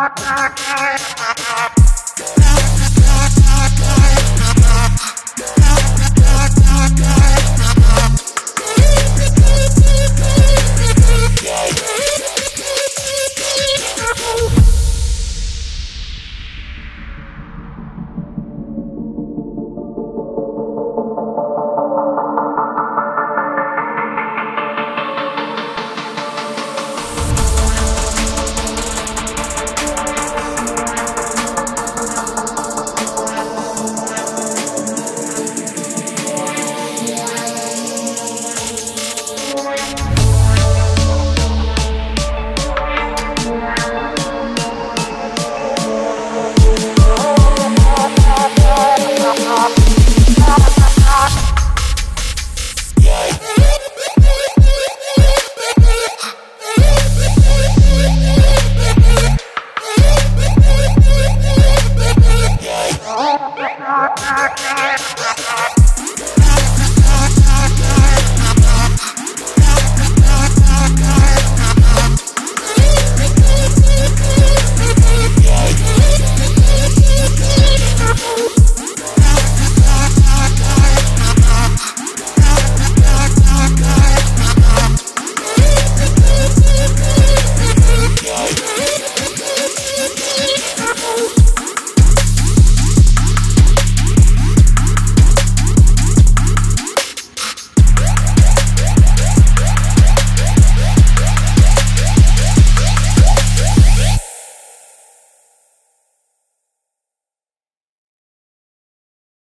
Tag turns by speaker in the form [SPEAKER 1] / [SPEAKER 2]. [SPEAKER 1] Oh,